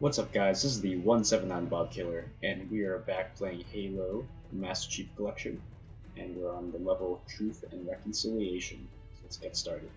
What's up guys, this is the 179 Bob Killer, and we are back playing Halo Master Chief Collection, and we're on the level Truth and Reconciliation. So let's get started.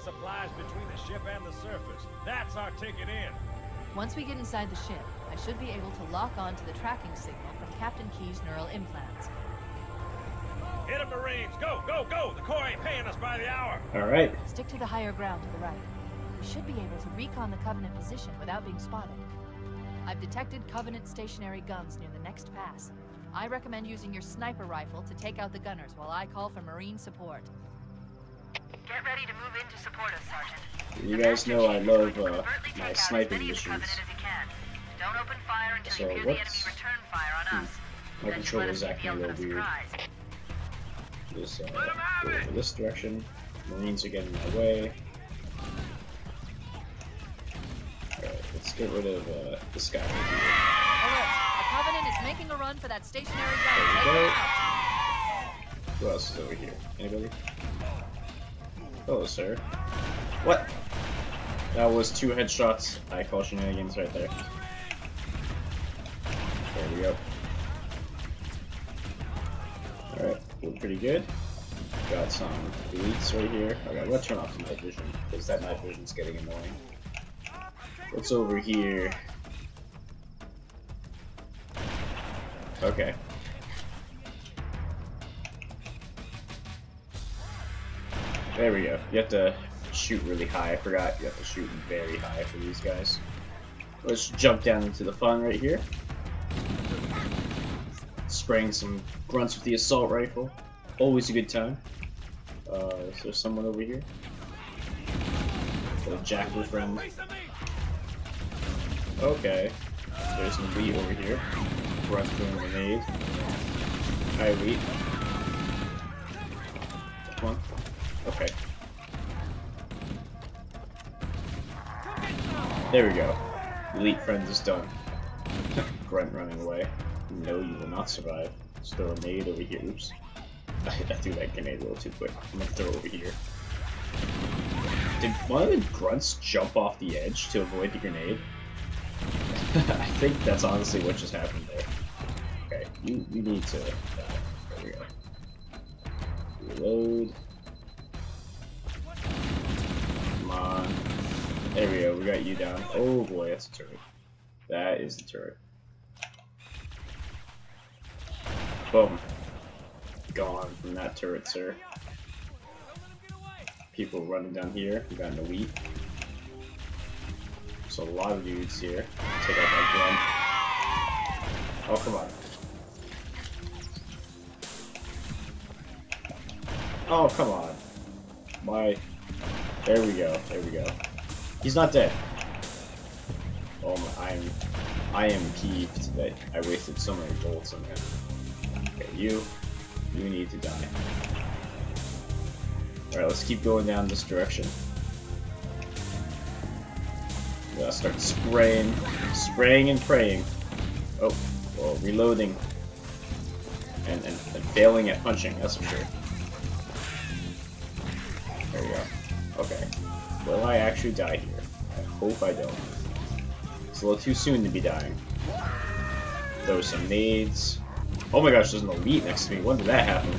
And supplies between the ship and the surface. That's our ticket in. Once we get inside the ship, I should be able to lock on to the tracking signal from Captain Keyes' neural implants. Hit 'em, Marines! Go, go, go! The Corps ain't paying us by the hour. Alright, Stick to the higher ground to the right. We should be able to recon the Covenant position without being spotted. I've detected Covenant stationary guns near the next pass. I recommend using your sniper rifle to take out the gunners while I call for Marine support. Get ready to move in to support us, Sergeant. you guys know I Chief is going love uh, my take out as sniping many of the missions. Covenant as he can. Don't open fire until So you hear the enemy what's- return fire on us. My Then you controller's let us be acting a little weird. surprise. Just uh, go over this direction. Marines are getting in my way. Alright, let's get rid of uh, this guy right Alert! The Covenant is making a run for that stationary gun. There we go. it out! here. Who else is over here? Anybody? Hello, sir. What? That was two headshots. I call shenanigans right there. There we go. Alright, we're pretty good. Got some elites right here. Okay, let's turn off the night vision, because that night vision's getting annoying. What's over here? Okay. There we go. You have to shoot really high. I forgot you have to shoot very high for these guys. Let's jump down into the fun right here. Spraying some grunts with the assault rifle. Always a good time. Uh, is there someone over here? The jackal friend. Okay. There's an elite over here. Grunt throwing a grenade. Hi, elite. Come on. Okay. There we go. Elite friend is done. Grunt running away. No, you will not survive. Just throw a grenade over here. Oops. I, threw that grenade a little too quick. I'm gonna throw over here. Did one of the grunts jump off the edge to avoid the grenade? I think that's honestly what just happened there. Okay, you, you need to die. There we go. Reload. On. There we go, we got you down. Oh boy, that's a turret. That is the turret. Boom. Gone from that turret, sir. People running down here. We got an elite. There's a lot of dudes here. Take out that gun. Oh, come on. Oh, come on. My. There we go. There we go. He's not dead. Oh my, I am, I am peeved that I wasted so many bullets on him. Okay, you, you need to die. Alright, let's keep going down this direction. Gotta start spraying, spraying and praying. Oh, well, reloading. And, and, and failing at punching, that's for sure. I actually die here? I hope I don't. It's a little too soon to be dying. Throw some nades. Oh my gosh, there's an elite next to me. When did that happen?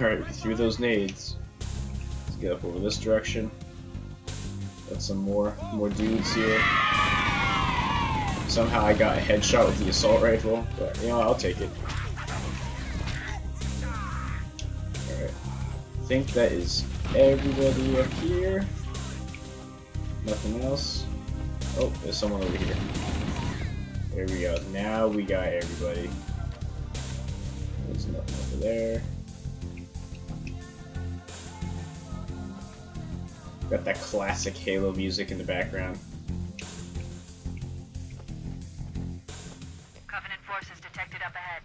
Alright, we threw those nades. Let's get up over this direction. Got some more more dudes here. Somehow I got a headshot with the assault rifle, but you know, I'll take it. Think that is everybody up here. Nothing else. Oh, there's someone over here. There we go. Now we got everybody. There's nothing over there. Got that classic Halo music in the background. Covenant forces detected up ahead.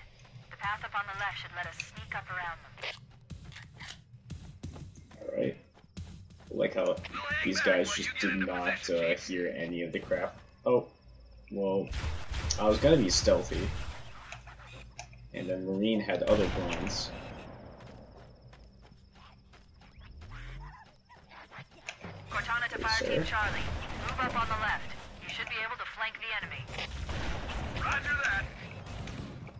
The path up on the left should let us sneak up around them. Alright. Like how these guys just did not uh, hear any of the crap. Oh, well, I was gonna be stealthy. And then Marine had other plans. Cortana to Fire Team. Charlie. Move up on the left. You should be able to flank the enemy. Roger that.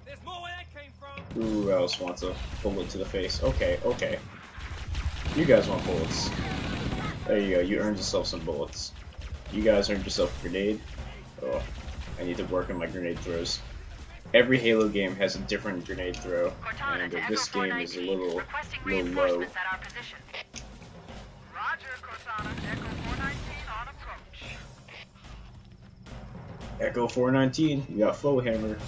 There's more where that came from. Who else wants a bullet to the face? Okay, okay. You guys want bullets. There you go, you earned yourself some bullets. You guys earned yourself a grenade. Oh, I need to work on my grenade throws. Every Halo game has a different grenade throw, and uh, this game is a little, little low. at our position. Roger, Cortana. Echo 419 on approach. Echo 419, you got Foehammer.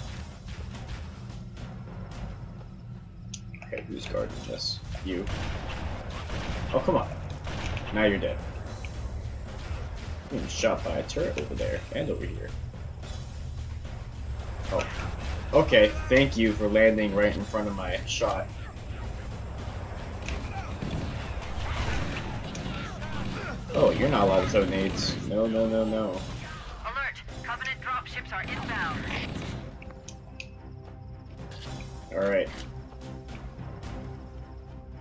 Okay, who's guarding this? You. Oh, come on. Now you're dead. Being shot by a turret over there, and over here. Oh. Okay, thank you for landing right in front of my shot. Oh, you're not allowed to throw nades. No, no, no, no. Alert! Covenant dropships are inbound. Alright.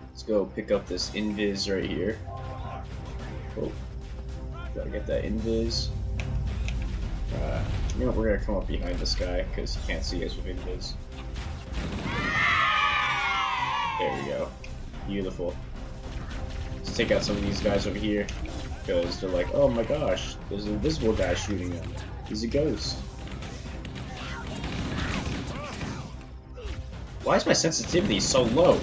Let's go pick up this invis right here. Oh. Gotta get that invis. Uh, you know, we're gonna come up behind this guy because he can't see us with invis. There we go. Beautiful. Let's take out some of these guys over here because they're like, oh my gosh, there's an invisible guy shooting them. He's a ghost. Why is my sensitivity so low?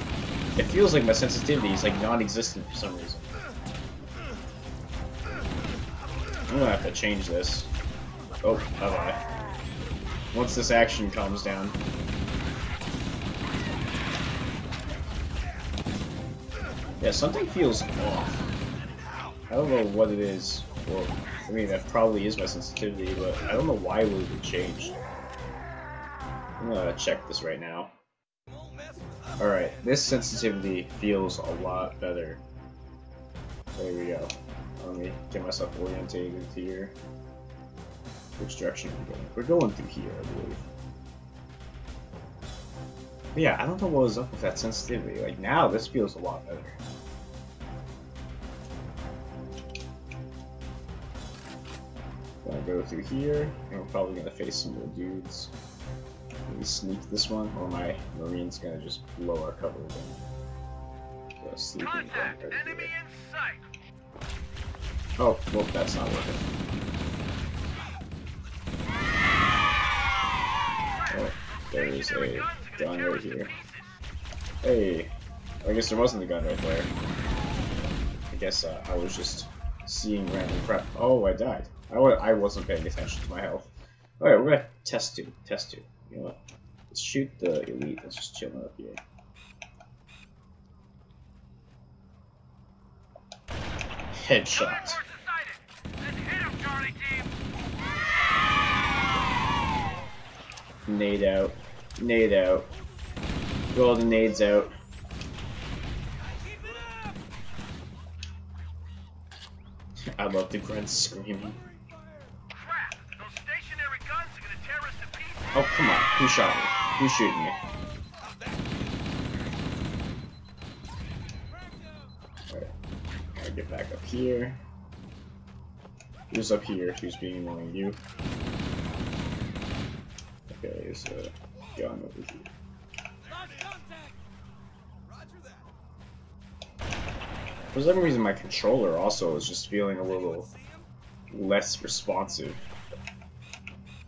It feels like my sensitivity is like non-existent for some reason. I'm gonna have to change this. Oh, bye bye. Once this action calms down. Yeah, something feels off. I don't know what it is. Well, I mean, that probably is my sensitivity, but I don't know why it would change. I'm gonna check this right now. Alright, this sensitivity feels a lot better. There we go. Let me get myself orientated here. Which direction are we going? We're going through here, I believe. But yeah, I don't know what was up with that sensitivity. Like, now this feels a lot better. Gonna go through here, and we're probably gonna face some more dudes. Maybe sneak this one, or my marine's gonna just blow our cover again. Sleeping Contact! Enemy in. Oh, well, that's not working. Oh, there is a gun right here. Hey, I guess there wasn't a gun right there. I guess uh, I was just seeing random crap. Oh, I died. I, wa I wasn't paying attention to my health. Alright, we're gonna test two. Test two. You know what? Let's shoot the elite that's just chilling up here. Headshot. Nade out. Nade out. The nades out. I love the grunts screaming. Oh, come on. Who shot me? Who's shooting me? Alright. Gotta get back up here. Who's up here? Who's being annoying? You? Okay, there's a gun over here. For some reason, my controller also is just feeling a little less responsive.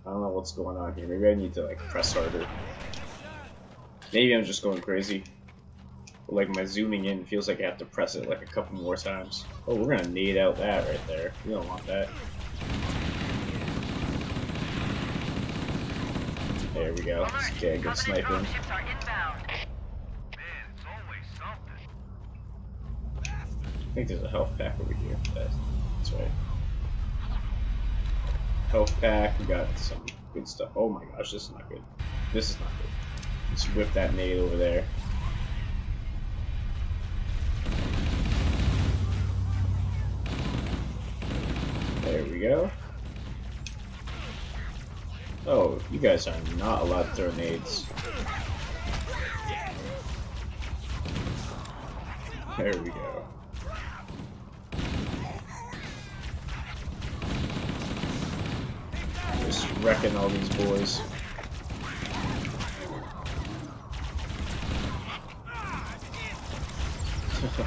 I don't know what's going on here. Maybe I need to like press harder. Maybe I'm just going crazy. Like my zooming in feels like I have to press it like a couple more times. Oh, we're gonna nade out that right there. We don't want that. There we go. A good Covenant sniper. drone ships are inbound. Man, it's always something. I think there's a health pack over here. That's right. Health pack, we got some good stuff. Oh my gosh, this is not good. This is not good. Let's whip that nade over there. Go. Oh, you guys are not allowed to throw nades. There we go. Just wrecking all these boys.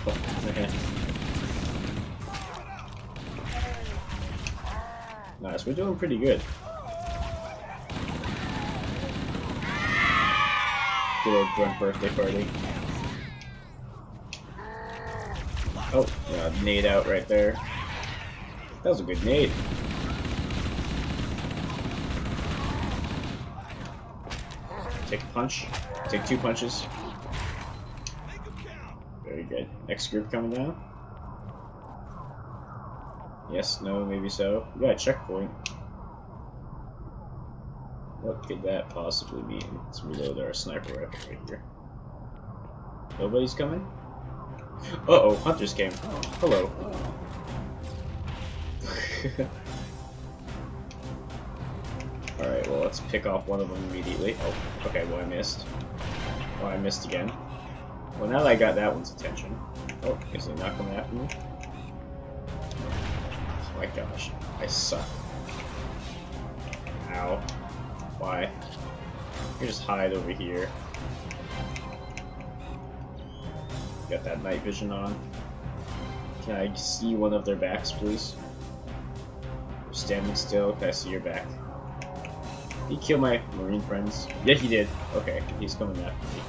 Oh, man. We're doing pretty good. Good old birthday party. Oh, yeah, nade out right there. That was a good nade. Take a punch. Take two punches. Very good. Next group coming down. Yes, no, maybe so. We got a checkpoint. What could that possibly mean? Let's reload our sniper rifle right here. Nobody's coming? Uh-oh, hunters came. Oh, hello. Alright, well let's pick off one of them immediately. Oh, okay, well I missed. Oh, I missed again. Well, now that I got that one's attention. Oh, is he not coming after me? My gosh, I suck. Ow. Why? You just hide over here. Got that night vision on. Can I see one of their backs, please? You're standing still. Can I see your back? Did he kill my marine friends? Yeah, he did. Okay, he's coming after me.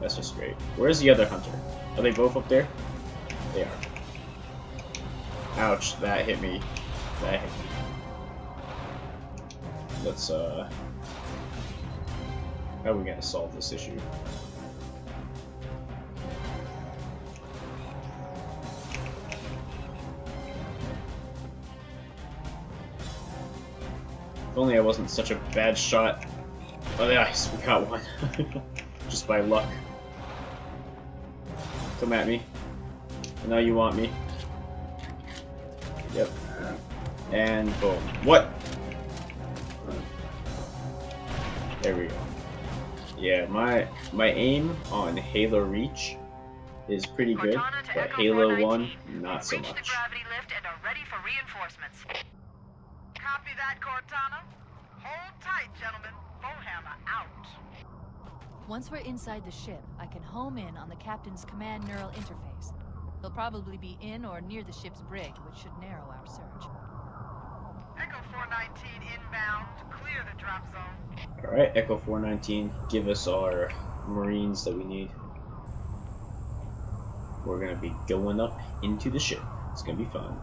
That's just great. Where's the other hunter? Are they both up there? They are. Ouch, that hit me. That hit me. Let's, uh... How are we gonna solve this issue? If only I wasn't such a bad shot. Oh, yes, we got one. Just by luck. Come at me. I know you want me. And boom. What? There we go. Yeah, my my aim on Halo Reach is pretty good, but Halo 1, not so Reach the much. gravity lift and are ready for reinforcements. Copy that, Cortana. Hold tight, gentlemen. Foehammer out. Once we're inside the ship, I can home in on the captain's command neural interface. He'll probably be in or near the ship's brig, which should narrow our search. Echo 419 inbound. Clear the drop zone. Alright, Echo 419, give us our Marines that we need. We're gonna be going up into the ship. It's gonna be fun.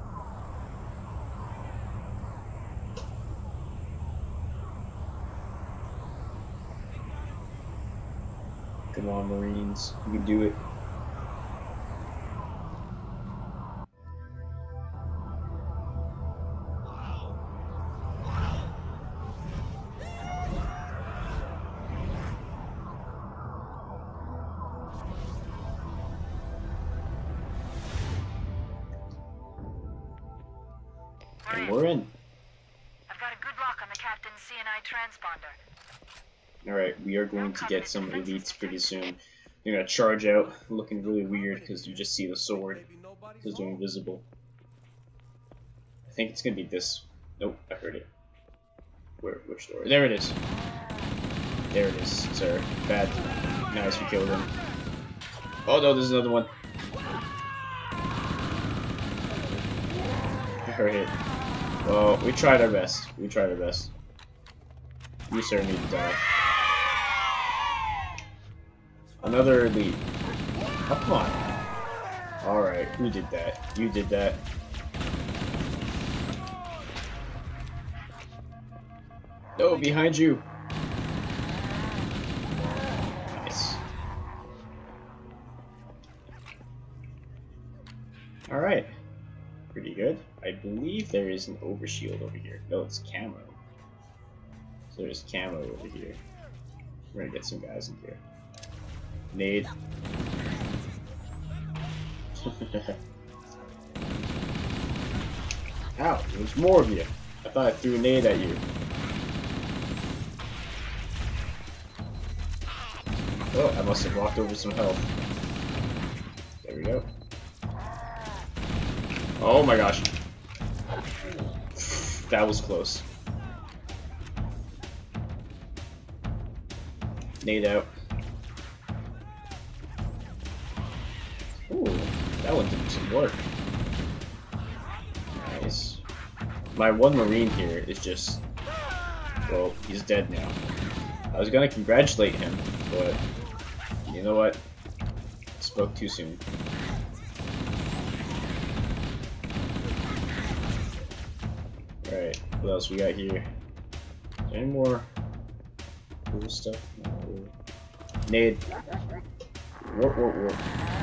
Come on, Marines. You can do it. To get some elites pretty soon. They're gonna charge out, looking really weird because you just see the sword because they're invisible. I think it's gonna be this. Nope, I heard it. Where? Which door? There it is. There it is, sir. Bad. Nice, we killed him. Oh no, there's another one. I heard it. Well, we tried our best. We tried our best. You sir need to die. Another elite. Oh, come on. Alright, who did that? You did that. No, behind you! Nice. Alright. Pretty good. I believe there is an overshield over here. No, it's camo. So there's camo over here. We're gonna get some guys in here. Nade. Ow, there's more of you. I thought I threw a nade at you. Oh, I must have walked over some health. There we go. Oh my gosh. That was close. Nade out. That one did some work. Nice. My one marine here is just... Well, he's dead now. I was gonna congratulate him, but... You know what? Spoke too soon. Alright, what else we got here? Any more cool stuff? Nade. Whoa, whoa, whoa.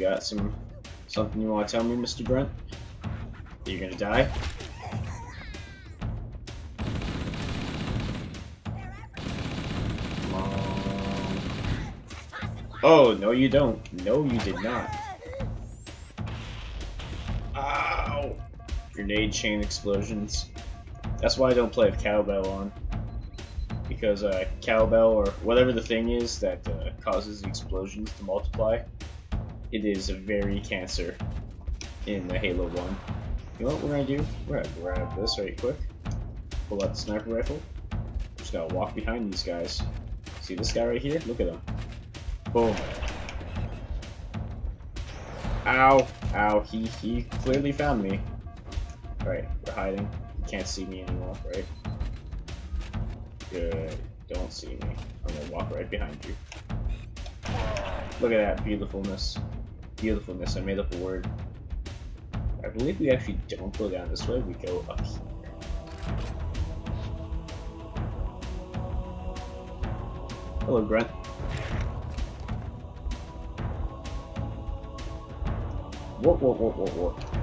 You got some something you want to tell me, Mr. Brent? That you're gonna die? Oh, no you don't. No, you did not. Ow! Grenade chain explosions. That's why I don't play with cowbell on. Because uh, cowbell, or whatever the thing is that uh, causes the explosions to multiply, it is a very cancer in the Halo 1. You know what we're gonna do? We're gonna grab this right quick, pull out the sniper rifle, just gotta walk behind these guys. See this guy right here? Look at him. Boom. Ow! Ow, he, he clearly found me. Alright, we're hiding. He can't see me anymore, right? Good. Don't see me. I'm gonna walk right behind you. Look at that beautifulness. Beautifulness, I made up a word. I believe we actually don't go down this way, we go up here. Hello, Brent. Whoa, whoa, whoa, whoa, whoa.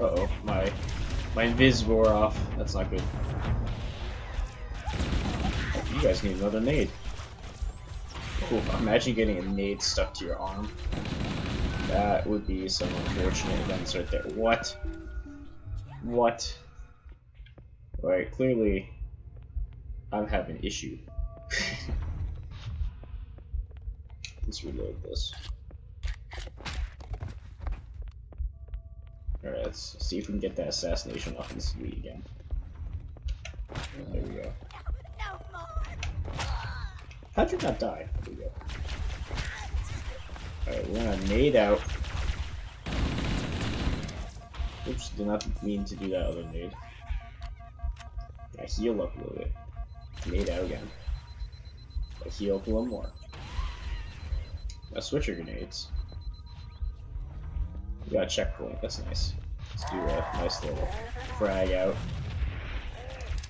Uh-oh, my my invis wore off. That's not good. Guys need another nade. Cool. Imagine getting a nade stuck to your arm. That would be some unfortunate events right there. What? What? Right, clearly I'm having an issue. Let's reload this. Alright, let's see if we can get that assassination off this lead again. There we go. How'd you not die? There we go. Alright, we're gonna nade out. Oops, did not mean to do that other nade. I heal up a little bit. Nade out again. I heal up a little more. Now switcher grenades. We got a checkpoint, that's nice. Let's do a nice little frag out.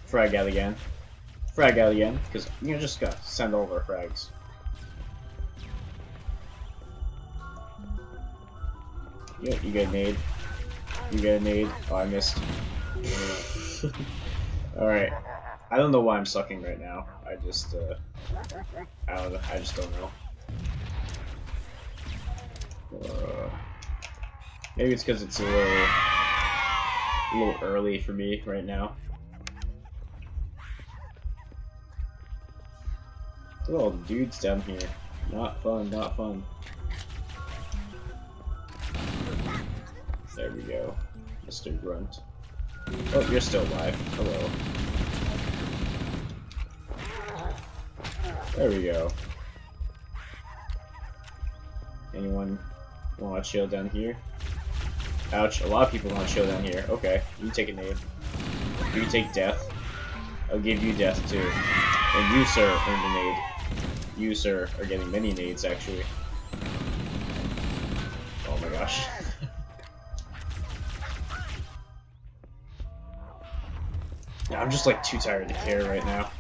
Frag out again. Frag out again, because you just gotta send over frags. Yeah, you get a nade. You get a nade. Oh, I missed. Alright. I don't know why I'm sucking right now. I just, uh... I don't know. I just don't know. Uh, maybe it's because it's a little, a little early for me right now. The dudes down here. Not fun, not fun. There we go. Mr. Grunt. Oh, you're still alive. Hello. There we go. Anyone want to chill down here? Ouch, a lot of people want to chill down here. Okay, you take a nade. You take death. I'll give you death too. And you, sir, earned a nade. You, sir, are getting many nades, actually. Oh my gosh. I'm just like too tired to care right now.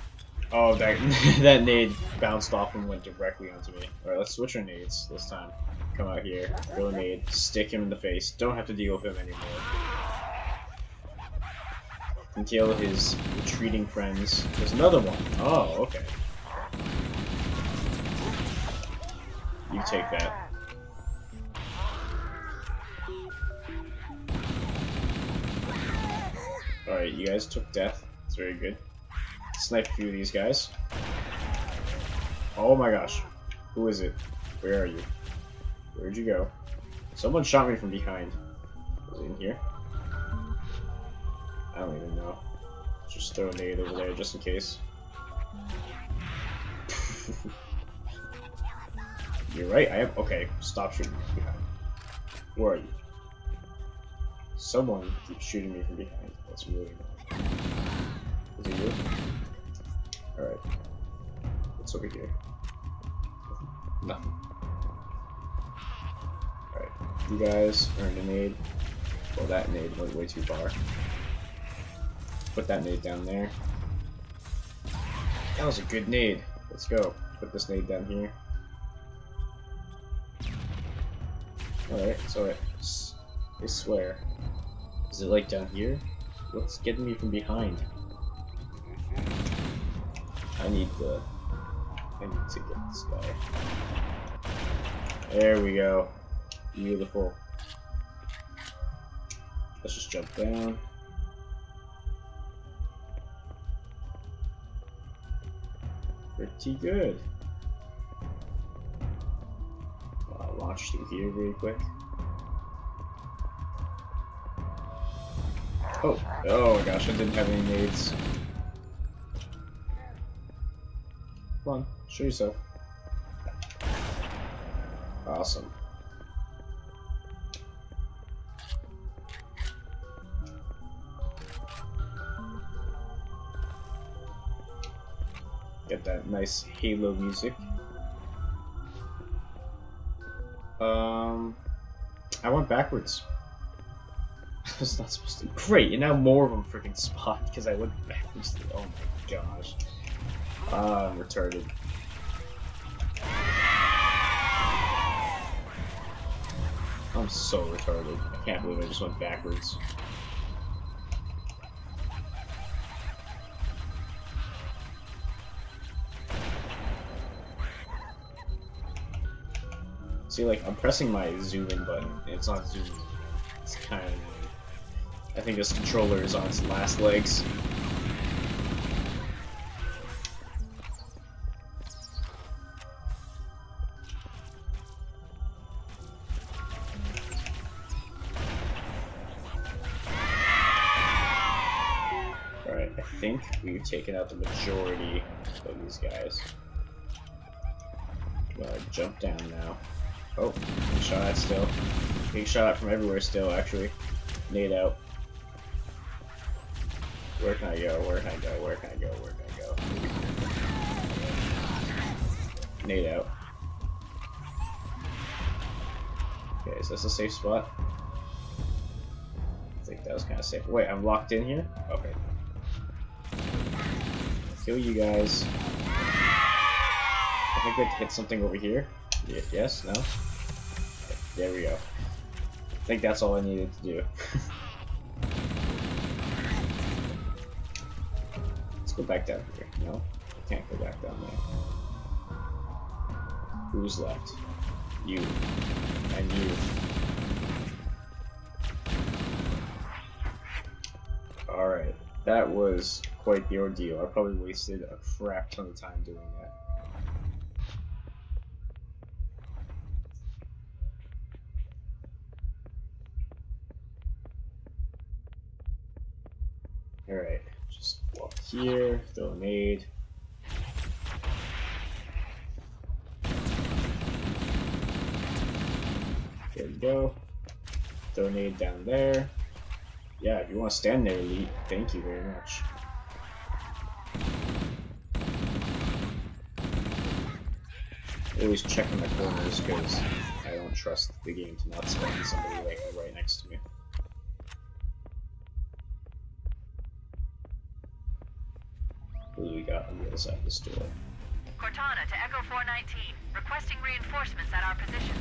Oh, that that nade bounced off and went directly onto me. Alright, let's switch our nades this time. Come out here, throw a nade, stick him in the face. Don't have to deal with him anymore. Kill his retreating friends. There's another one. Oh, okay. You take that. Alright, you guys took death. It's very good. Snipe a few of these guys. Oh my gosh. Who is it? Where are you? Where'd you go? Someone shot me from behind. It in here? I don't even know. Just throw a nade over there just in case. You're right, I am. Okay, stop shooting me from behind. Where are you? Someone keeps shooting me from behind. That's really annoying. Is it you? Alright. What's over here? Nothing. Alright. You guys earned a nade. Well, that nade went way too far. Put that nade down there. That was a good nade. Let's go. Put this nade down here. Alright, so I, I swear. Is it like down here? What's getting me from behind? I need the... I need to get this guy. There we go. Beautiful. Let's just jump down. Pretty good. Launch through here really quick. Oh, oh gosh, I didn't have any nades. Come on, show yourself. Awesome. Get that nice Halo music. Um, I went backwards. I was not supposed to. Great, and now more of them freaking spawned because I went backwards. Oh my gosh. Ah, I'm retarded. I'm so retarded. I can't believe I just went backwards. See, like, I'm pressing my zoom in button, it's not zooming. It's kind of. I think this controller is on its last legs. Alright, I think we've taken out the majority of these guys. Gotta jump down now. Oh, shot at still. Being shot from everywhere still, actually. Nade out. Where can I go? Where can I go? Where can I go? Where can I go? Nade out. Okay, is this a safe spot? I think that was kind of safe. Wait, I'm locked in here? Okay. Kill you guys. I think I hit something over here. Yes? No? There we go. I think that's all I needed to do. Let's go back down here. No? I can't go back down there. Who's left? You. And you. Alright. That was quite the ordeal. I probably wasted a crap ton of time doing that. Alright, just walk here, throw a nade. There we go. Throw a nade down there. Yeah, if you want to stand there, Elite, thank you very much. Always checking the corners because I don't trust the game to not spawn somebody right next to me. What do we got on the other side of this door? Cortana to Echo 419, requesting reinforcements at our position.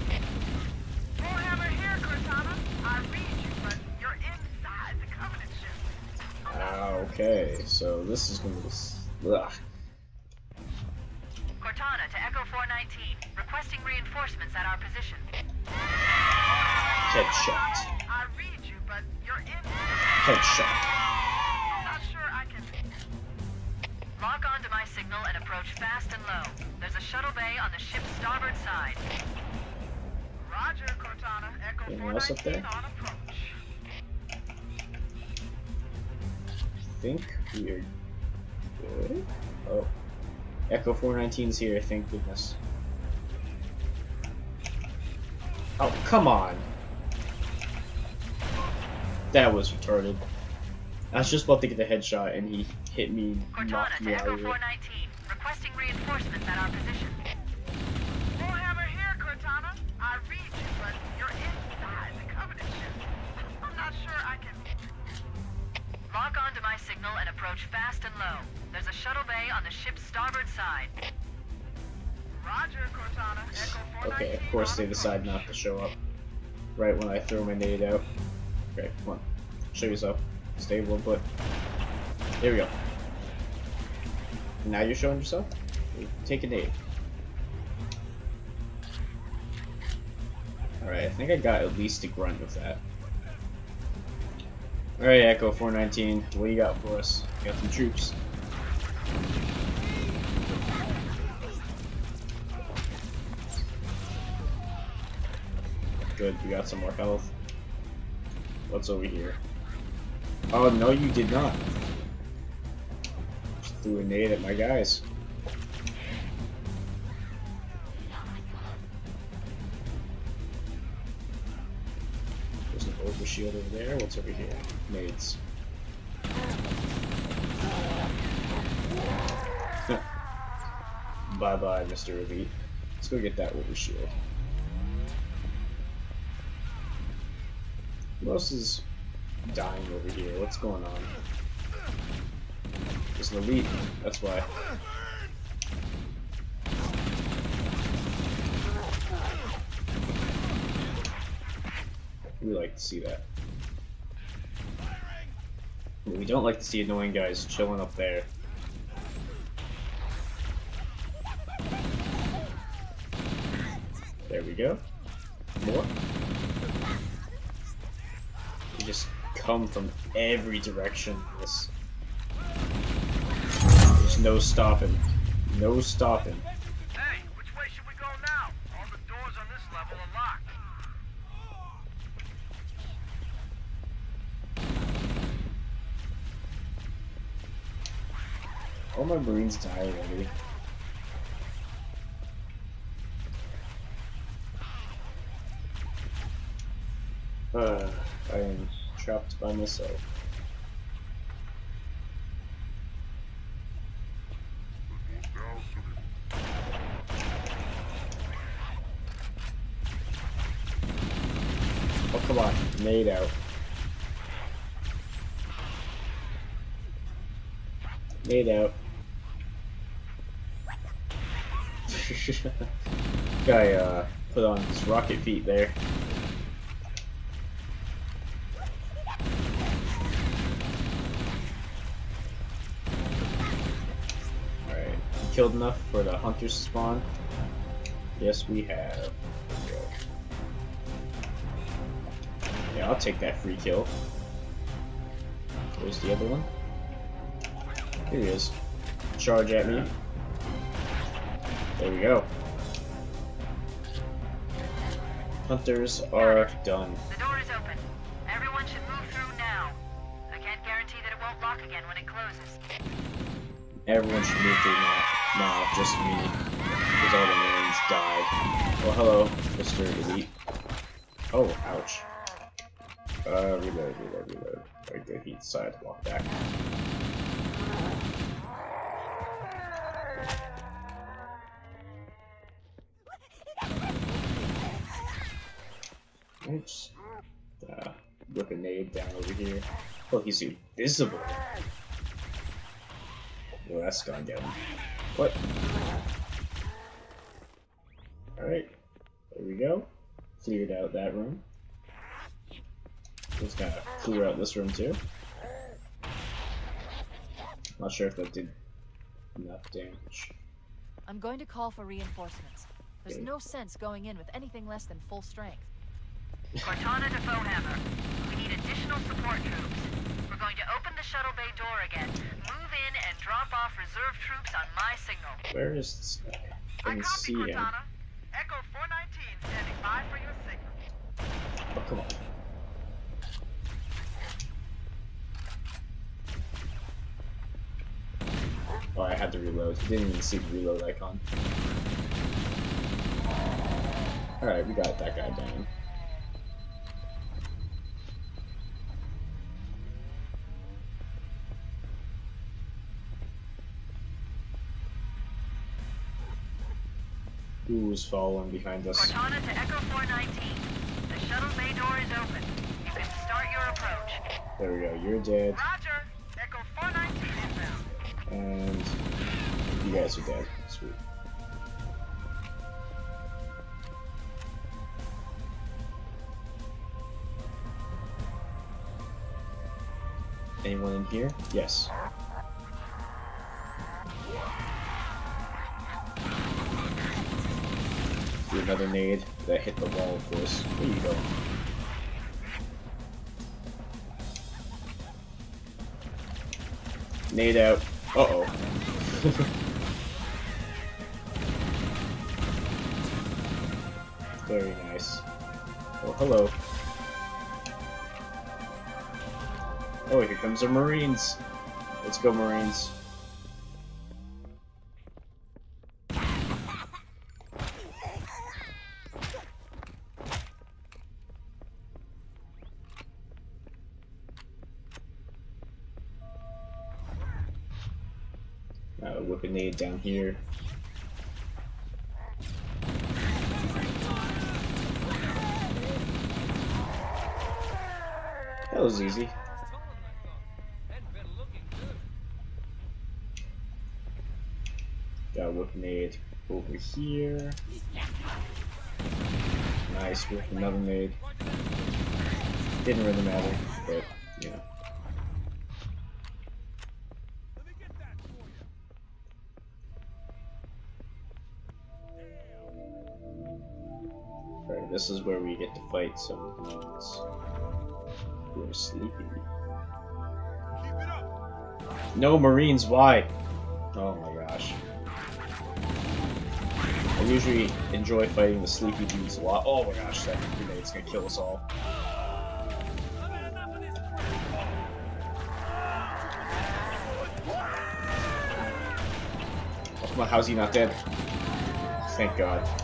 Foehammer here, Cortana. I read you, but you're inside the Covenant ship. Ah, okay, so this is gonna be. Ugh. Cortana to Echo 419, requesting reinforcements at our position. Headshot. I read you, but you're inside. Headshot. Approach fast and low. There's a shuttle bay on the ship's starboard side. Roger, Cortana. Echo Anything else up 419 there? on approach. I think we are good. Oh. Echo 419's here, thank goodness. Oh, come on! That was retarded. I was just about to get the headshot and he hit me, Cortana knocked to me out Echo of it. 419, requesting reinforcements at our position. Foehammer here, Cortana. I read you, but you're inside the Covenant ship. I'm not sure I can. Lock onto my signal and approach fast and low. There's a shuttle bay on the ship's starboard side. Roger, Cortana. Echo Okay, of course they decide not to show up. Right when I throw my nade out. Okay, come on. Show yourself. Stay one foot. There we go. Now you're showing yourself? Take a nade. Alright, I think I got at least a grunt with that. Alright, Echo 419, what do you got for us? You got some troops. Good, we got some more health. What's over here? Oh, no, you did not. Just threw a nade at my guys. Overshield over there. What's over here? Nades. bye bye, Mr. Elite. Let's go get that overshield. Who else is dying over here? What's going on? There's an elite, that's why. We like to see that. But we don't like to see annoying guys chilling up there. There we go. More. You just come from every direction. This. There's no stopping. No stopping. Hey, which way should we go now? All the doors on this level are locked. All my marines die already. Uh, I am trapped by myself. Oh, come on. Made out. Made out. Guy, uh, put on his rocket feet there. Alright, killed enough for the hunters to spawn? Yes, we have. Yeah, I'll take that free kill. Where's the other one? Here he is. Charge at me. There we go. Hunters are done. The door is open. Everyone should move through now. I can't guarantee that it won't lock again when it closes. Everyone should move through now. Nah, just me. Because all the marines died. Well, hello, Mr. Elite. Oh, ouch. Uh, reload, reload, reload. There we he decided to walk back. Oops. Uh, whip a nade down over here. Oh, he's invisible. Well, that's gone down. What? Alright. There we go. Cleared out that room. Just gotta clear out this room too. Not sure if that did enough damage. I'm going to call for reinforcements. There's Okay. no sense going in with anything less than full strength. Cortana to. We need additional support troops. We're going to open the shuttle bay door again, move in, and drop off reserve troops on my signal. Where is this guy? I I copy, see him. Cortana. Echo 419 standing by for your signal. Oh, come on. Oh, I had to reload. Didn't even see the reload icon. Alright, we got that guy down. Who's following behind us? Cortana to Echo 419. The shuttle bay door is open. You can start your approach. There we go, you're dead, Roger. Echo 419 inbound. and you guys are dead. Sweet. Anyone in here? Yes. Another nade that hit the wall, of course. There you go. Nade out. Uh oh. Very nice. Oh, hello. Oh, here comes the Marines. Let's go, Marines. Whip a nade down here. That was easy. Got a whip nade over here. Nice, with another nade. Didn't really matter, but this is where we get to fight some demons. Who are up. No Marines, why? Oh my gosh. I usually enjoy fighting the sleepy dudes a lot. Oh my gosh, that grenade's gonna kill us all. Oh, come on, how's he not dead? Thank god.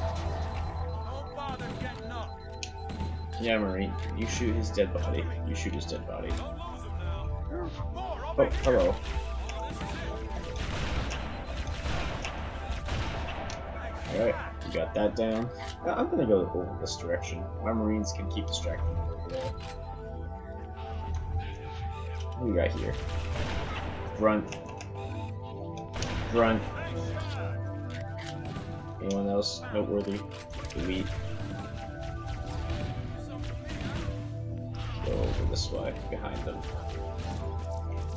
Yeah, Marine, you shoot his dead body. You shoot his dead body. Oh, hello. Alright, we got that down. I'm gonna go over this direction. My marines can keep distracting me. What do we got here? Grunt. Grunt. Anyone else noteworthy? Elite. This way, behind them.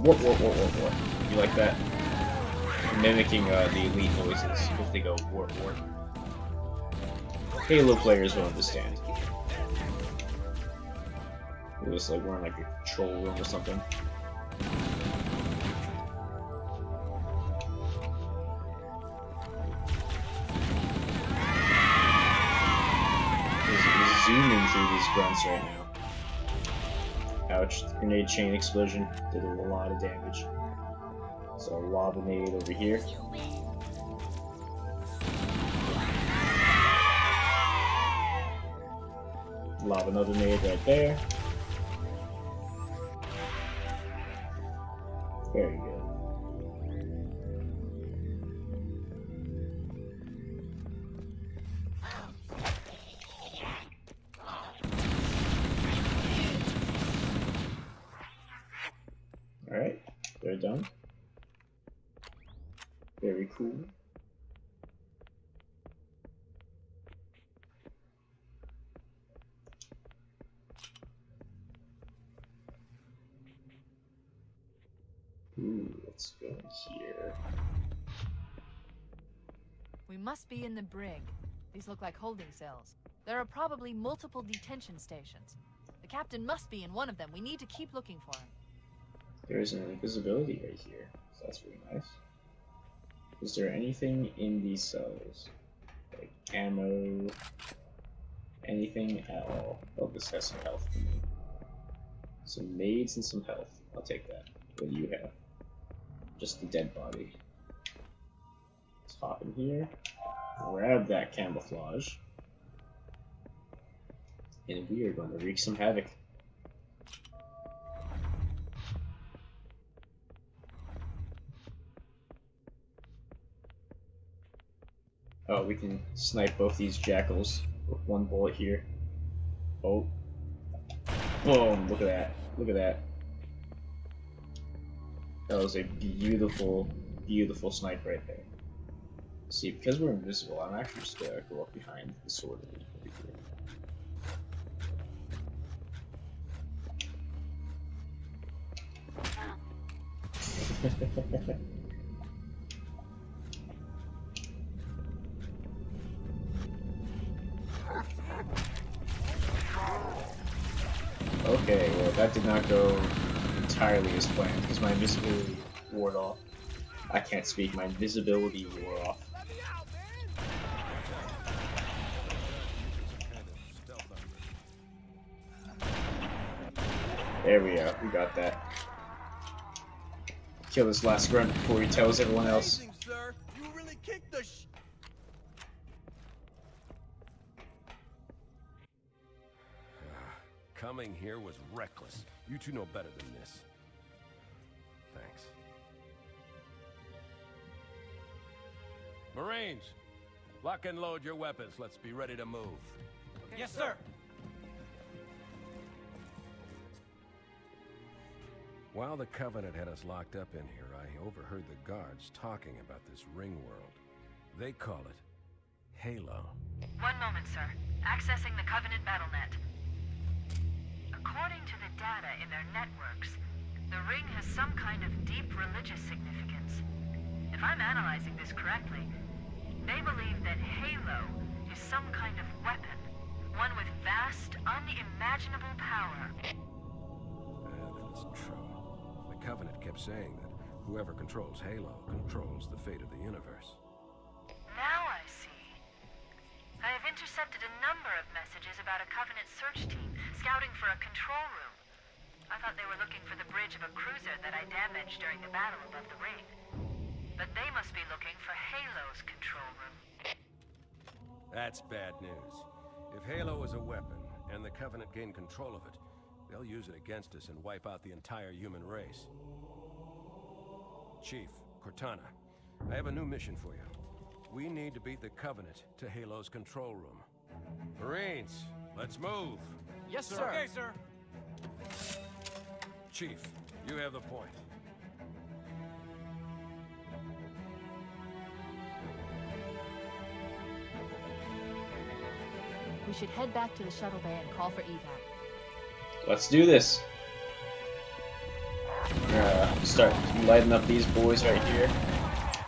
Warp, warp, warp, warp, warp. You like that? mimicking uh, the elite noises if they go warp warp. Halo players will understand. It was like we're in like a control room or something. He's zooming through these grunts right now. Ouch, the grenade chain explosion did a lot of damage. So lava nade over here. Lob another nade right there. Very good. Done. Very cool. Ooh, let's go here. We must be in the brig. These look like holding cells. There are probably multiple detention stations. The captain must be in one of them. We need to keep looking for him. There's an invisibility right here, so that's really nice. Is there anything in these cells? Like ammo? Anything at all? Oh, this has some health for me. Some maids and some health. I'll take that. What do you have? Just the dead body. Let's hop in here. Grab that camouflage. And we are going to wreak some havoc. Oh, we can snipe both these jackals with one bullet here. Oh. Boom! Look at that. Look at that. That was a beautiful, beautiful snipe right there. See, because we're invisible, I'm actually just gonna go up behind the sword that did not go entirely as planned because my invisibility wore off. I can't speak, my invisibility wore off. There we go, we got that. Kill this last grunt before he tells everyone else. Amazing, Coming here was reckless. You two know better than this. Thanks. Marines, lock and load your weapons. Let's be ready to move. Yes, sir. While the Covenant had us locked up in here, I overheard the guards talking about this ring world. They call it Halo. One moment, sir. Accessing the Covenant BattleNet. According to the data in their networks, the ring has some kind of deep religious significance. If I'm analyzing this correctly, they believe that Halo is some kind of weapon, one with vast, unimaginable power. It's true. The Covenant kept saying that whoever controls Halo controls the fate of the universe. Intercepted a number of messages about a Covenant search team scouting for a control room. I thought they were looking for the bridge of a cruiser that I damaged during the battle above the ring. But they must be looking for Halo's control room. That's bad news. If Halo is a weapon, and the Covenant gain control of it, they'll use it against us and wipe out the entire human race. Chief, Cortana, I have a new mission for you. We need to beat the Covenant to Halo's control room. Marines, let's move! Yes, sir. Okay, sir. Chief, you have the point. We should head back to the shuttle bay and call for evac. Let's do this. Uh, start lighting up these boys right here.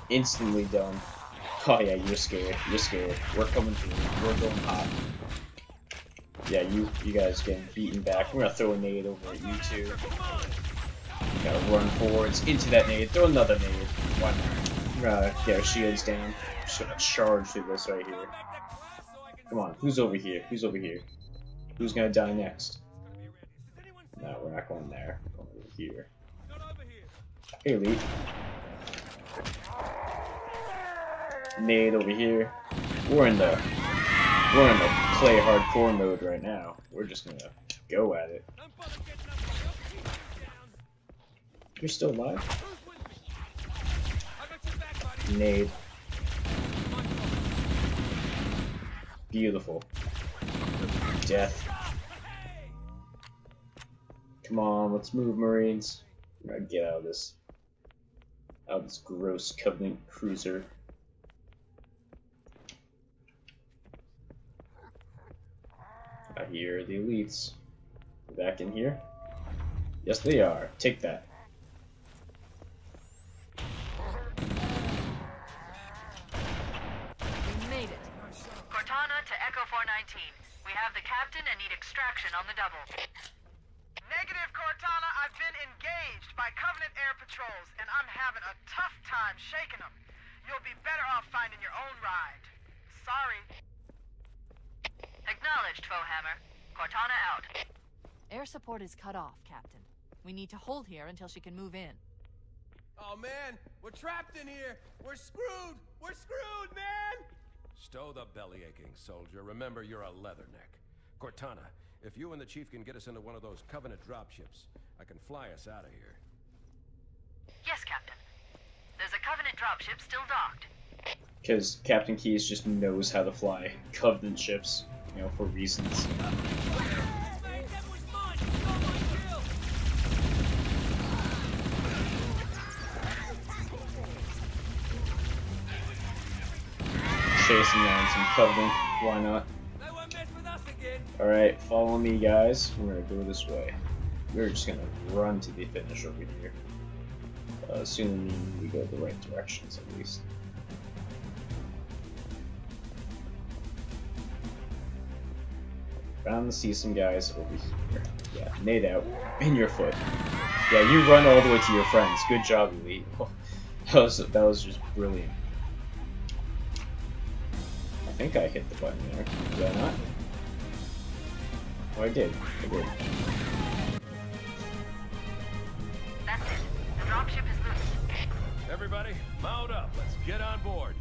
Instantly done. Oh yeah, you're scared. You're scared. We're coming through. We're going hot. Yeah, you you guys getting beaten back. We're gonna throw a nade over at you two. Gotta run forwards into that nade. Throw another nade. Why not? We're gonna get our shields down. Just gonna charge through this right here. Come on, who's over here? Who's over here? Who's gonna die next? No, we're not going there. We're going over here. Hey, Elite. Nade over here. We're in the we're in the play hardcore mode right now. We're just gonna go at it. You're still alive? Nade. Beautiful. Death. Come on, let's move, Marines. Gotta get out of this. Out of this gross Covenant cruiser. I hear the elites. Back in here? Yes, they are. Take that. We made it. Cortana to Echo 419. We have the captain and need extraction on the double. Negative, Cortana. I've been engaged by Covenant air patrols, and I'm having a tough time shaking them. You'll be better off finding your own ride. Sorry. Acknowledged, Foehammer. Cortana out. Air support is cut off, Captain. We need to hold here until she can move in. Oh man, we're trapped in here. We're screwed. We're screwed, man. Stow the belly aching, soldier. Remember, you're a leatherneck. Cortana, if you and the chief can get us into one of those Covenant dropships, I can fly us out of here. Yes, Captain. There's a Covenant dropship still docked. Because Captain Keyes just knows how to fly Covenant ships, you know, for reasons. Chasing down some Covenant, why not? Alright, follow me guys. We're gonna go this way. We're just gonna run to the finish over here. Uh, assuming we go the right directions at least. Bound to see some guys over here. Yeah, nade out. In your foot. Yeah, you run all the way to your friends. Good job, Elite. that was that was just brilliant. I think I hit the button there. Did I not? Oh, I did. I did. That's it. The dropship is loose. Everybody, mount up. Let's get on board.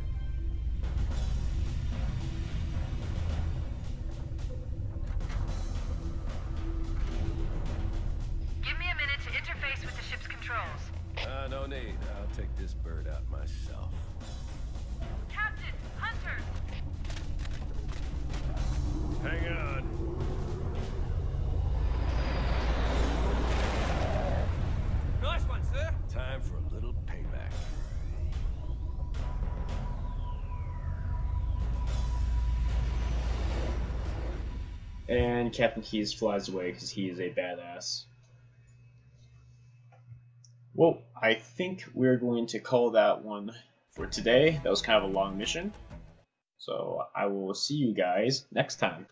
Captain Keyes flies away because he is a badass. Well, I think we're going to call that one for today. That was kind of a long mission. So I will see you guys next time.